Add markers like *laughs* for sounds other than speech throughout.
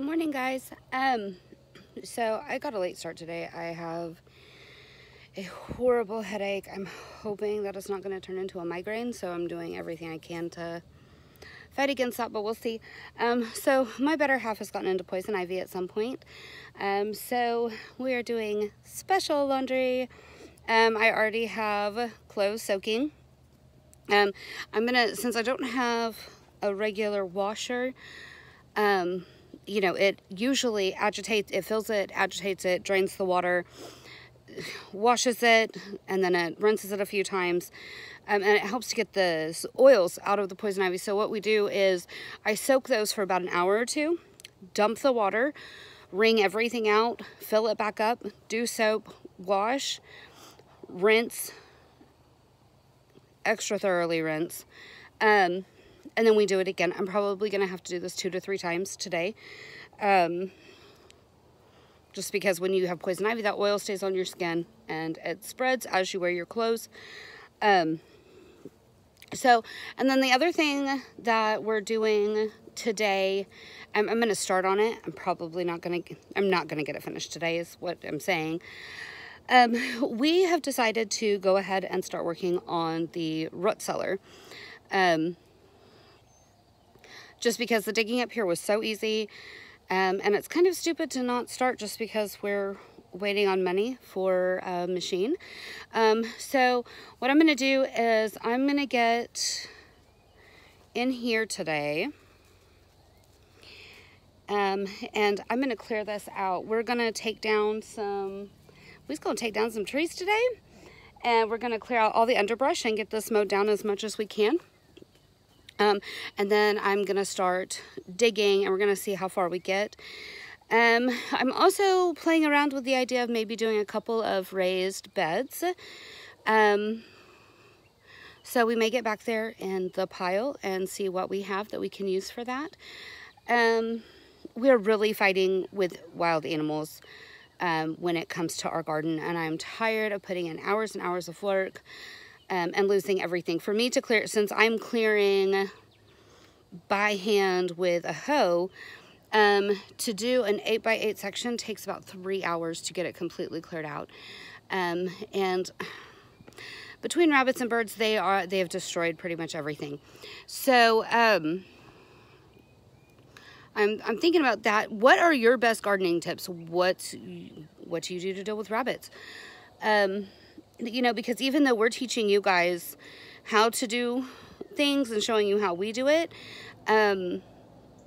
Good morning, guys. Um, so I got a late start today. I have a horrible headache. I'm hoping that it's not going to turn into a migraine, so I'm doing everything I can to fight against that, but we'll see. Um, so my better half has gotten into poison ivy at some point. Um, so we are doing special laundry. Um, I already have clothes soaking. Um, I'm gonna, since I don't have a regular washer, um, you know, it usually agitates, it fills it, agitates it, drains the water, washes it, and then it rinses it a few times. Um, and it helps to get the oils out of the poison ivy. So what we do is I soak those for about an hour or two, dump the water, wring everything out, fill it back up, do soap, wash, rinse, extra thoroughly rinse. Um, and then we do it again. I'm probably going to have to do this two to three times today. Um, just because when you have poison ivy, that oil stays on your skin and it spreads as you wear your clothes. Um, so, and then the other thing that we're doing today, I'm, I'm going to start on it. I'm probably not going to, I'm not going to get it finished today is what I'm saying. Um, we have decided to go ahead and start working on the root cellar. Um, just because the digging up here was so easy. Um, and it's kind of stupid to not start just because we're waiting on money for a machine. Um, so what I'm going to do is I'm going to get in here today. Um, and I'm going to clear this out. We're going to take down some, we're just going to take down some trees today. And we're going to clear out all the underbrush and get this mowed down as much as we can. Um, and then I'm to start digging and we're to see how far we get. Um, I'm also playing around with the idea of maybe doing a couple of raised beds. Um, so we may get back there in the pile and see what we have that we can use for that. Um, we're really fighting with wild animals um, when it comes to our garden and I'm tired of putting in hours and hours of work um, and losing everything. For me to clear, since I'm clearing by hand with a hoe, um, to do an 8 by 8 section takes about three hours to get it completely cleared out. Um, and between rabbits and birds, they are they have destroyed pretty much everything. So um, I'm, I'm thinking about that. What are your best gardening tips? What, what do you do to deal with rabbits? Um, you know, because even though we're teaching you guys how to do things and showing you how we do it, um,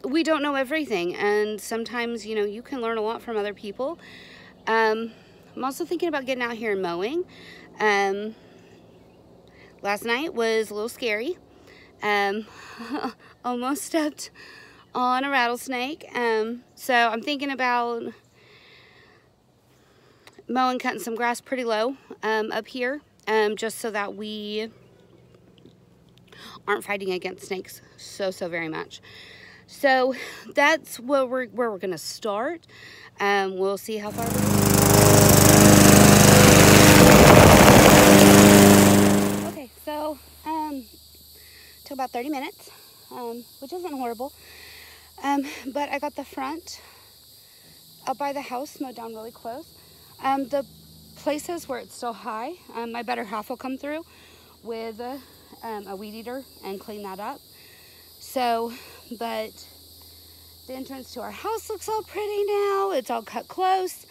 we don't know everything. And sometimes, you know, you can learn a lot from other people. Um, I'm also thinking about getting out here and mowing. Um, last night was a little scary. Um, *laughs* almost stepped on a rattlesnake. Um, so I'm thinking about mowing, cutting some grass pretty low um, up here, um, just so that we aren't fighting against snakes so, so very much. So that's where we're, where we're going to start. Um, we'll see how far Okay, so um, took about 30 minutes, um, which isn't horrible. Um, but I got the front up by the house mowed down really close. Um, the places where it's still high, um, my better half will come through with uh, um, a weed eater and clean that up. So, but the entrance to our house looks all pretty now. It's all cut close.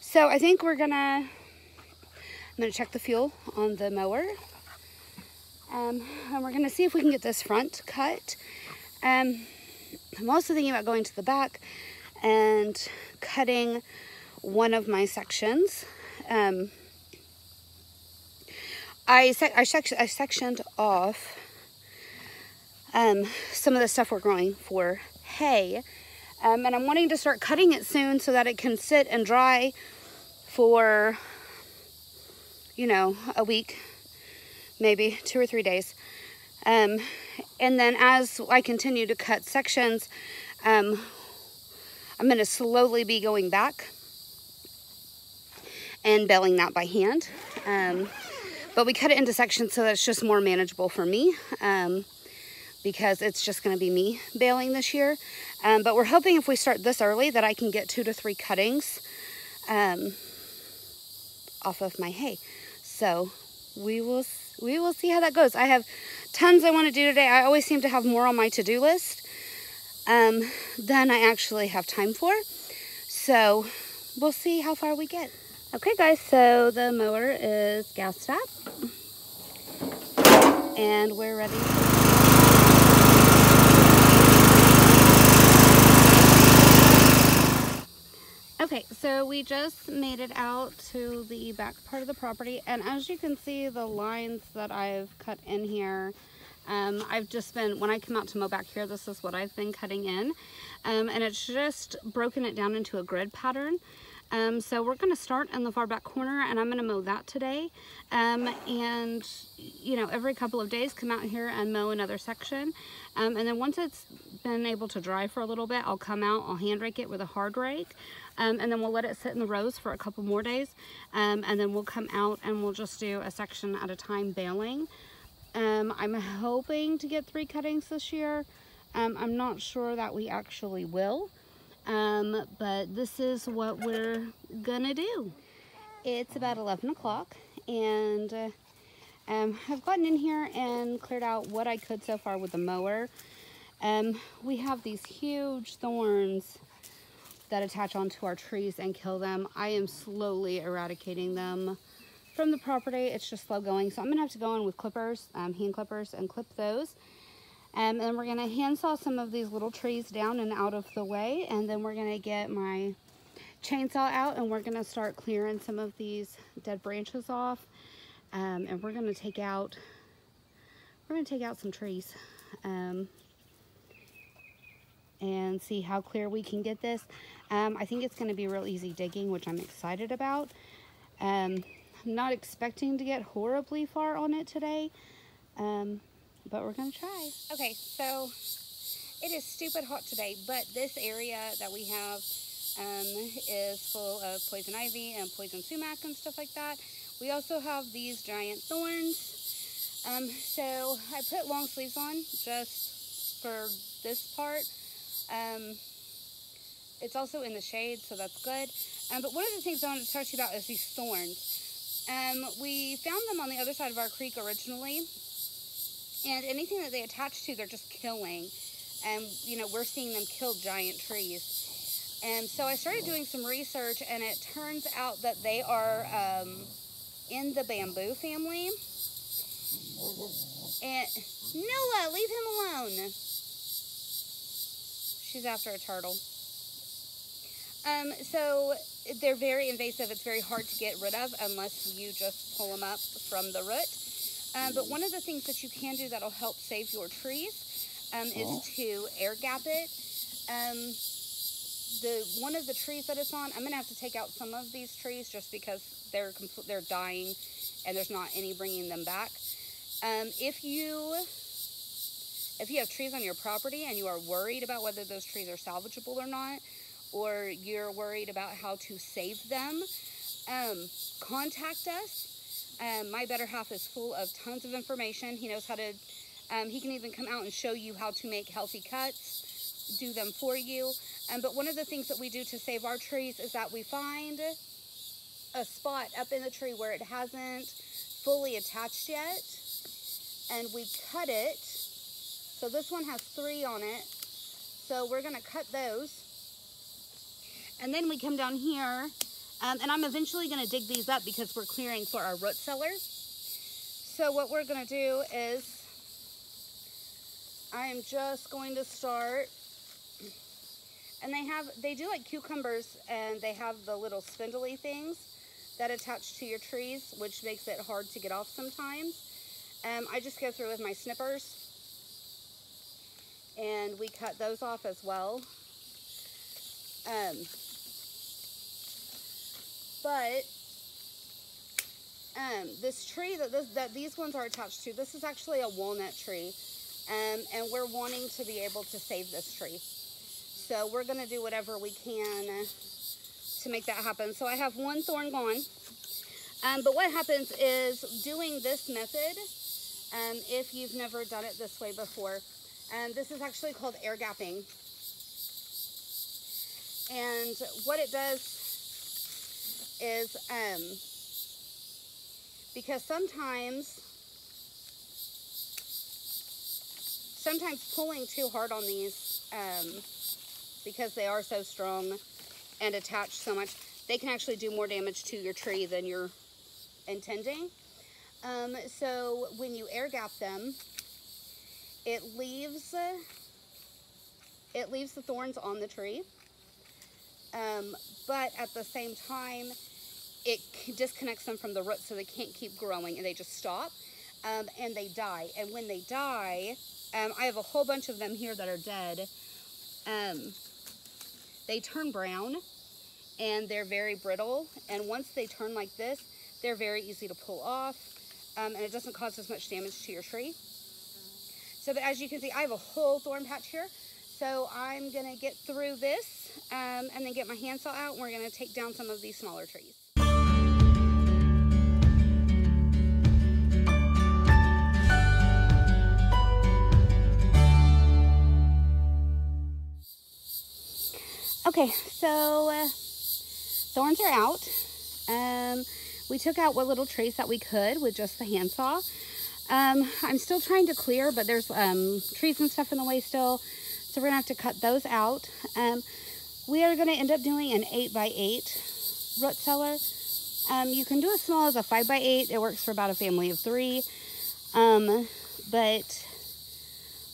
So I think we're gonna, I'm gonna check the fuel on the mower. Um, and we're gonna see if we can get this front cut. Um, I'm also thinking about going to the back and cutting one of my sections. Um, I, sec I, sec I sectioned off um, some of the stuff we're growing for hay. Um, and I'm wanting to start cutting it soon so that it can sit and dry for, you know, a week, maybe two or three days. Um, and then as I continue to cut sections, um, I'm going to slowly be going back and baling that by hand. Um, but we cut it into sections so that it's just more manageable for me. Um, because it's just going to be me baling this year. Um, but we're hoping if we start this early that I can get two to three cuttings um, off of my hay. So we will we will see how that goes. I have tons I want to do today. I always seem to have more on my to-do list um, than I actually have time for. So we'll see how far we get. Okay guys, so the mower is gassed up and we're ready Okay, so we just made it out to the back part of the property and as you can see the lines that I've cut in here um, I've just been, when I come out to mow back here, this is what I've been cutting in. Um, and it's just broken it down into a grid pattern. Um, so we're going to start in the far back corner and I'm going to mow that today. Um, and, you know, every couple of days come out here and mow another section. Um, and then once it's been able to dry for a little bit, I'll come out, I'll hand rake it with a hard rake. Um, and then we'll let it sit in the rows for a couple more days. Um, and then we'll come out and we'll just do a section at a time baling. Um, I'm hoping to get three cuttings this year. I'm not sure that we actually will, um, but this is what we're gonna do. It's about 11 o'clock and uh, um, I've gotten in here and cleared out what I could so far with the mower. Um, we have these huge thorns that attach onto our trees and kill them. I am slowly eradicating them from the property. It's just slow going. So I'm to have to go in with clippers, um, hand clippers, and clip those. Um, and we're going to handsaw some of these little trees down and out of the way. And then we're going to get my chainsaw out and we're going to start clearing some of these dead branches off. Um, and we're going to take out, we're going to take out some trees. Um, and see how clear we can get this. Um, I think it's going to be real easy digging, which I'm excited about. Um, I'm not expecting to get horribly far on it today, um, but we're going to try. Okay, so it is stupid hot today, but this area that we have um, is full of poison ivy and poison sumac and stuff like that. We also have these giant thorns. Um, so I put long sleeves on just for this part. Um, it's also in the shade, so that's good. Um, but one of the things I wanted to talk to you about is these thorns. Um, we found them on the other side of our creek originally, and anything that they attach to, they're just killing. And, you know, we're seeing them kill giant trees. And so I started doing some research, and it turns out that they are um, in the bamboo family. And Noah, leave him alone. She's after a turtle. Um, so they're very invasive. It's very hard to get rid of unless you just pull them up from the root. Um, but one of the things that you can do that'll help save your trees um, is oh. to air gap it. Um, the one of the trees that it's on, I'm gonna have to take out some of these trees just because they're they're dying, and there's not any bringing them back. Um, if you if you have trees on your property and you are worried about whether those trees are salvageable or not, or you're worried about how to save them, um, contact us. Um, my better half is full of tons of information. He knows how to, um, he can even come out and show you how to make healthy cuts, do them for you. Um, but one of the things that we do to save our trees is that we find a spot up in the tree where it hasn't fully attached yet, and we cut it. So this one has three on it. So we're gonna cut those and then we come down here, um, and I'm eventually going to dig these up because we're clearing for our root cellars. So what we're going to do is, I am just going to start, and they have, they do like cucumbers, and they have the little spindly things that attach to your trees, which makes it hard to get off sometimes. Um, I just go through with my snippers, and we cut those off as well. Um, but um, this tree that, this, that these ones are attached to, this is actually a walnut tree. Um, and we're wanting to be able to save this tree. So we're going to do whatever we can to make that happen. So I have one thorn gone. Um, but what happens is doing this method, um, if you've never done it this way before, And this is actually called air gapping. And what it does is, um, because sometimes, sometimes pulling too hard on these, um, because they are so strong and attached so much, they can actually do more damage to your tree than you're intending. Um, so when you air gap them, it leaves uh, it leaves the thorns on the tree. Um, but at the same time, it disconnects them from the roots so they can't keep growing and they just stop um, and they die. And when they die, um, I have a whole bunch of them here that are dead. Um, they turn brown and they're very brittle. And once they turn like this, they're very easy to pull off um, and it doesn't cause as much damage to your tree. So but as you can see, I have a whole thorn patch here. So I'm gonna get through this um, and then get my handsaw out and we're gonna take down some of these smaller trees. Okay, so uh, thorns are out. Um, we took out what little trees that we could with just the handsaw. Um, I'm still trying to clear, but there's um, trees and stuff in the way still. So we're gonna have to cut those out. Um, we are gonna end up doing an eight by eight root cellar. Um, you can do as small as a five by eight. It works for about a family of three. Um, but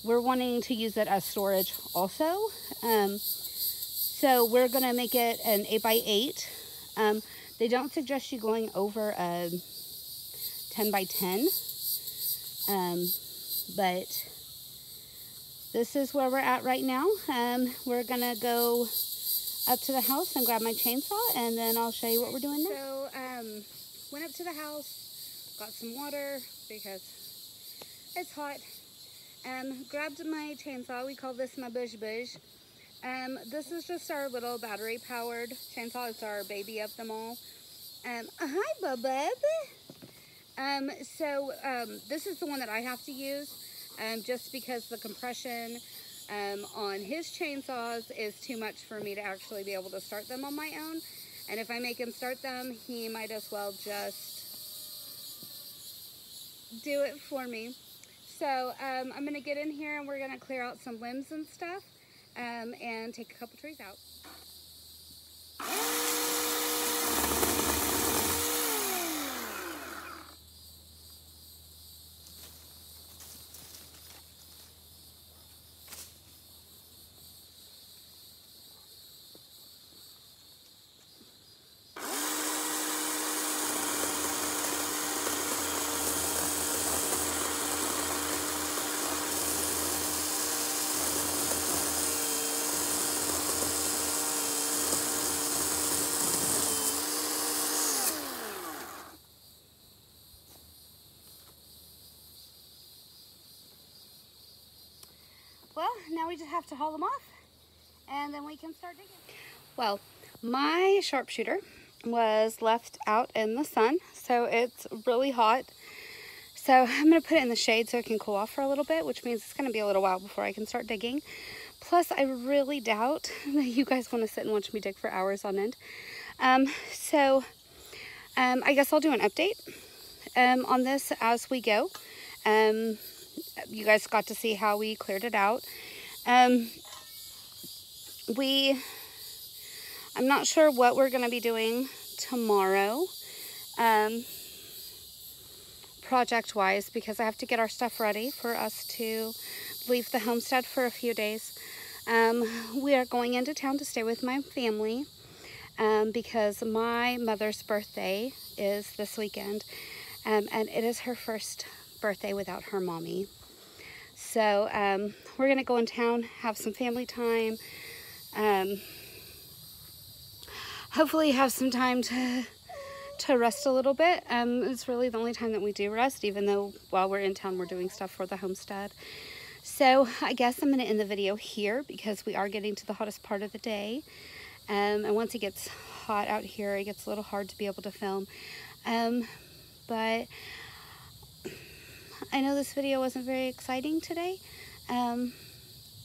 we're wanting to use it as storage also. Um, so we're gonna make it an eight by eight. Um, they don't suggest you going over a 10 by 10. Um, but this is where we're at right now. Um, we're gonna go up to the house and grab my chainsaw and then I'll show you what we're doing next. So, um, went up to the house, got some water because it's hot. Um, grabbed my chainsaw, we call this my bush bush. Um, this is just our little battery powered chainsaw. It's our baby of them all. Um, hi, Bubba. Um, so um, this is the one that I have to use um, just because the compression um, on his chainsaws is too much for me to actually be able to start them on my own. And if I make him start them, he might as well just do it for me. So um, I'm going to get in here and we're going to clear out some limbs and stuff um, and take a couple trees out. Well, now we just have to haul them off and then we can start digging. Well, my sharpshooter was left out in the sun, so it's really hot. So *laughs* I'm going to put it in the shade so it can cool off for a little bit, which means it's going to be a little while before I can start digging. Plus, I really doubt *laughs* that you guys want to sit and watch me dig for hours on end. Um, so um, I guess I'll do an update um, on this as we go. Um, you guys got to see how we cleared it out. Um, we, I'm not sure what we're going to be doing tomorrow, um, project-wise, because I have to get our stuff ready for us to leave the homestead for a few days. Um, we are going into town to stay with my family um, because my mother's birthday is this weekend, um, and it is her first birthday without her mommy. So um, we're going to go in town, have some family time. Um, hopefully have some time to to rest a little bit. Um, it's really the only time that we do rest, even though while we're in town, we're doing stuff for the homestead. So I guess I'm going to end the video here because we are getting to the hottest part of the day. Um, and once it gets hot out here, it gets a little hard to be able to film. Um, but I know this video wasn't very exciting today, Um,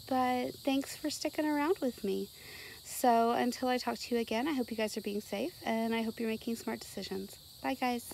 but thanks for sticking around with me. So until I talk to you again, I hope you guys are being safe and I hope you're making smart decisions. Bye, guys.